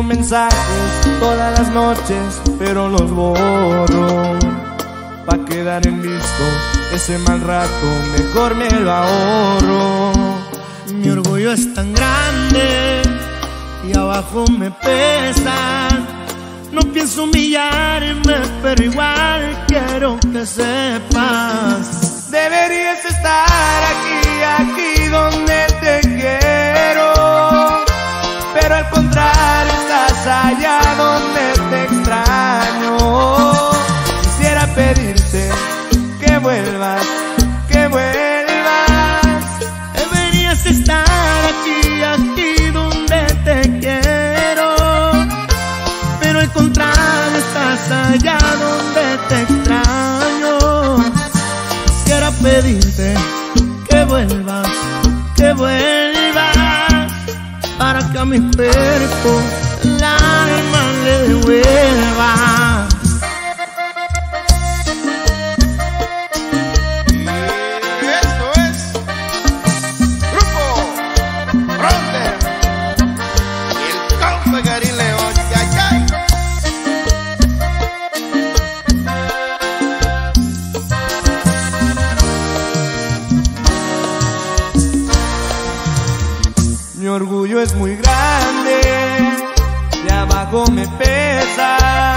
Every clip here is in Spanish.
mensajes todas las noches, pero los borro. Pa' quedar en visto ese mal rato, mejor me lo ahorro. Mi orgullo es tan grande y abajo me pesa. No pienso humillarme, pero igual quiero que sepas. Deberías estar aquí, aquí donde Para que a mi cuerpo el alma le devuelva. Orgullo es muy grande, de abajo me pesa.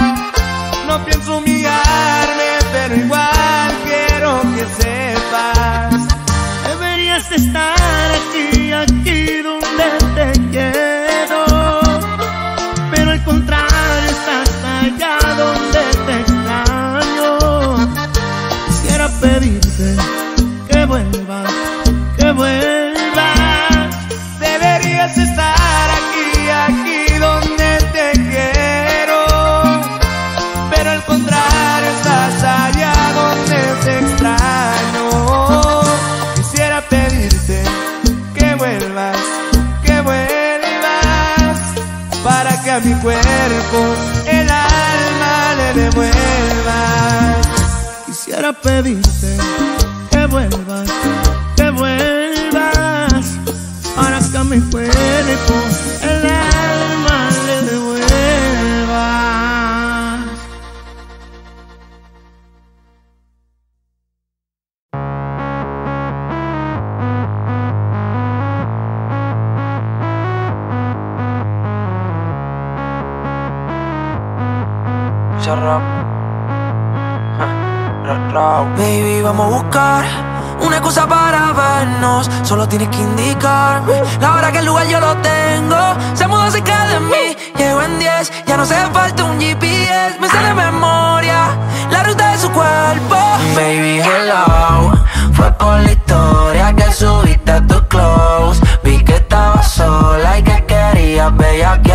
No pienso humillarme, pero igual quiero que sepas. Deberías estar aquí, aquí mi cuerpo el alma le devuelvas. Quisiera pedirte Solo tienes que indicarme la hora que el lugar yo lo tengo. Se mudó cerca de mí, llego en 10. Ya no hace falta un GPS, me sale memoria la ruta de su cuerpo. Baby, hello. Fue por la historia que subiste a tu close. Vi que estabas sola y que querías bellaquear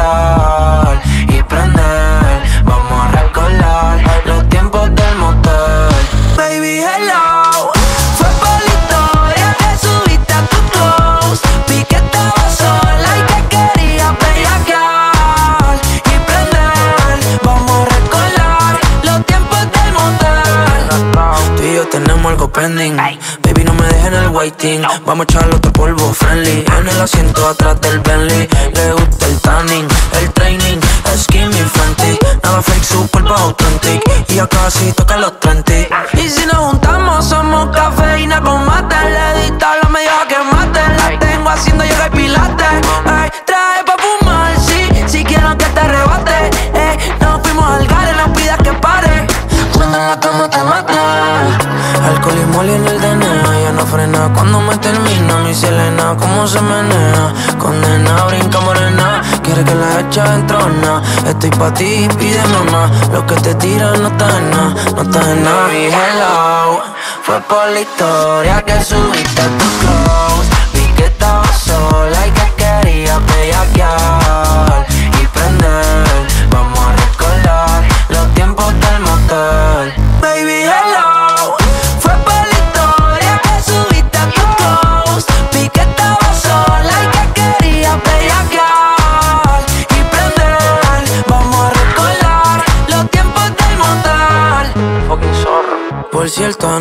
Vamos a echarle otro polvo friendly. En el asiento atrás del Bentley. Le gusta el tanning, el training. Skinny Fenty. Nada fake, super pa' authentic. Y ya casi toca los 30. Y si nos juntamos, somos cafeína con mate. Le di la medio a que mate. La tengo haciendo yoga y pilates. Ay, trae pa' fumar, sí. Si quiero que te arrebate. Eh, nos fuimos al gare, no pidas que pare. Cuando en la cama te mate. Alcohol y moli en el DNA. Cuando me termina. Mi Selena, cómo se menea. Condena, brinca morena. Quiere que la echa en trona. Estoy pa' ti, pide mamá. Lo que te tiran no está en nada, no está en nada. Baby, hello. Fue por la historia que subiste a tu close. Vi que estabas sola y que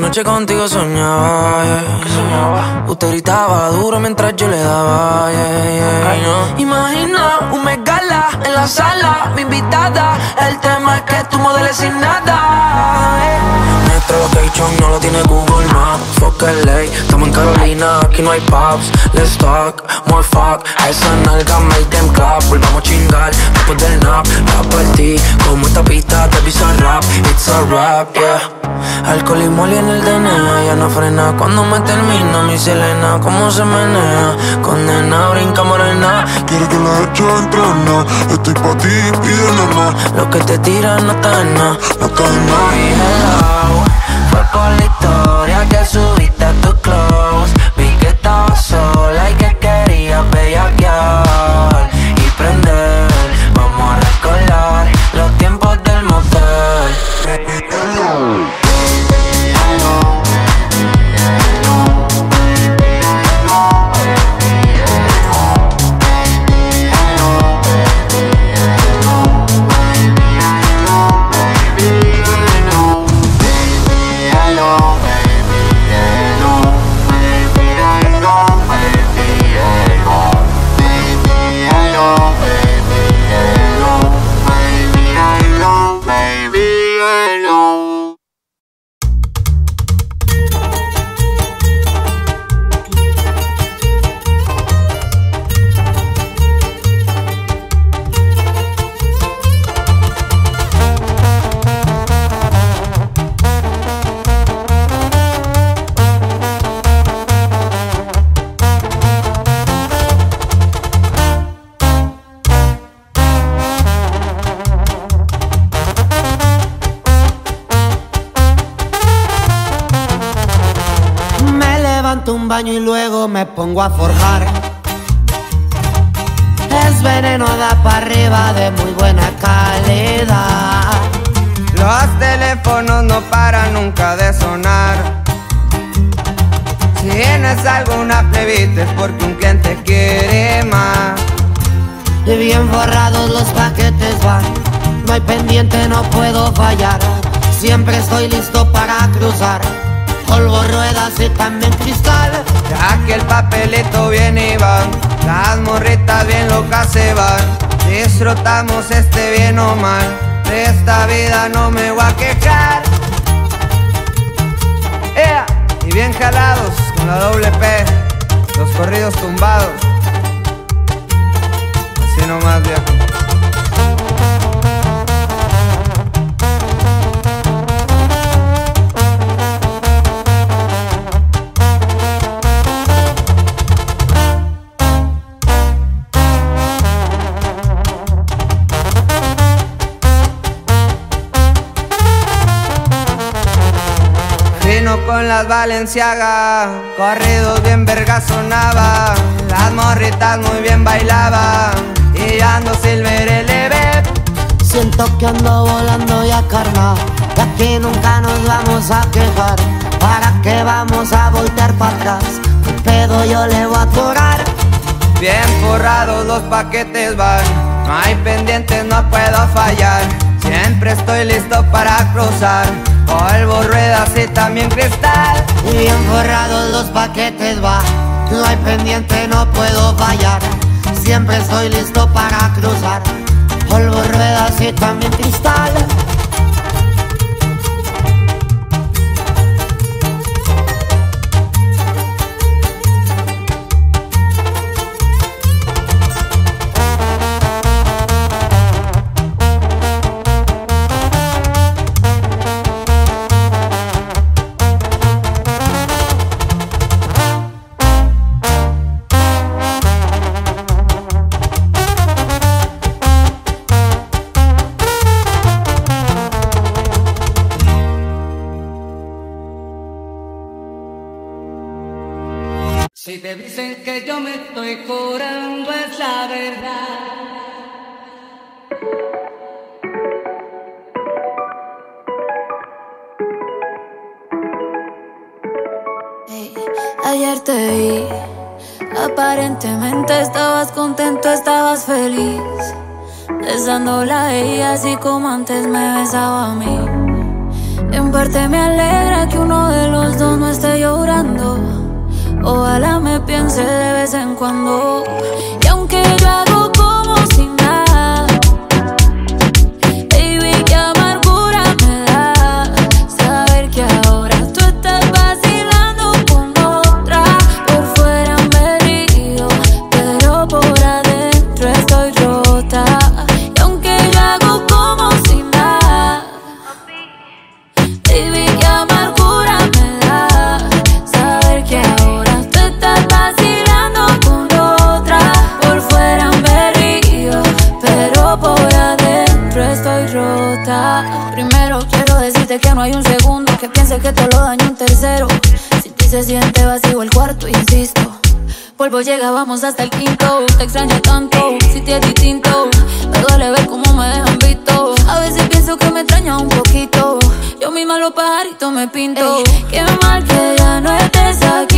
anoche contigo soñaba, yeah. Usted gritaba duro mientras yo le daba, yeah, Imagina un megala en la sala, mi invitada. El tema es que tú modeles sin nada, Nuestro location no lo tiene Google Maps. Fuck LA, estamos en Carolina, aquí no hay pubs. Let's talk, more fuck. Esa nalga make them clap. Volvamos a chingar después del nap. Ti, como esta pista te pisa rap. It's a rap, yeah. Alcohol y moli en el DNA, ya no frena. Cuando me termina mi Selena, cómo se menea Condena, brinca morena. Quiero que la eche entrena Estoy pa' ti, pídele más. Lo que te tiran no está en nada No está en nada. Fue por la historia que subiste baño y luego me pongo a forjar. Es veneno da para arriba de muy buena calidad. Los teléfonos no paran nunca de sonar. Si tienes alguna plebita es porque un cliente quiere más. Y bien forrados los paquetes van. No hay pendiente, no puedo fallar. Siempre estoy listo para cruzar. Polvo, ruedas y también cristal. Ya que el papelito viene y va, las morritas bien locas se van. Disfrutamos este bien o mal, de esta vida no me voy a quejar. ¡Ea! Y bien jalados con la doble P, los corridos tumbados. Con las Valenciaga, corridos bien verga sonaba, las morritas muy bien bailaba, y ando silver eleve. Siento que ando volando ya carnal. De aquí nunca nos vamos a quejar. ¿Para qué vamos a voltear para atrás? ¿Qué pedo yo le voy a atorar? Bien forrados los paquetes van, no hay pendientes, no puedo fallar. Siempre estoy listo para cruzar, polvo, ruedas y también cristal. Y bien forrados los paquetes va. No hay pendiente, no puedo fallar. Siempre estoy listo para cruzar. Polvo, ruedas y también cristal. Estoy curando es la verdad. Ayer te vi, aparentemente estabas contento, estabas feliz, besándola a ella así como antes me besaba a mí. En parte me alegra que uno de los dos no esté llorando. Ojalá me piense de vez en cuando. Y aunque yo que piense que te lo daño un tercero. Si ti se siente vacío el cuarto, insisto. Polvo llega, vamos hasta el quinto. Te extraño tanto, si te es distinto. Me duele ver cómo me dejan visto. A veces pienso que me extraña un poquito. Yo misma los pajaritos me pinto. Qué mal que ya no estés aquí.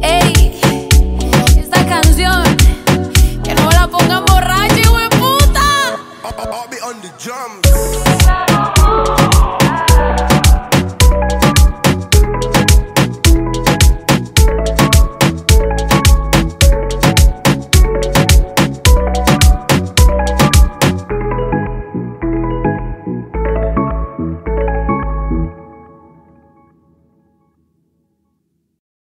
Ey, esta canción que no la pongan borracha, hijo de puta.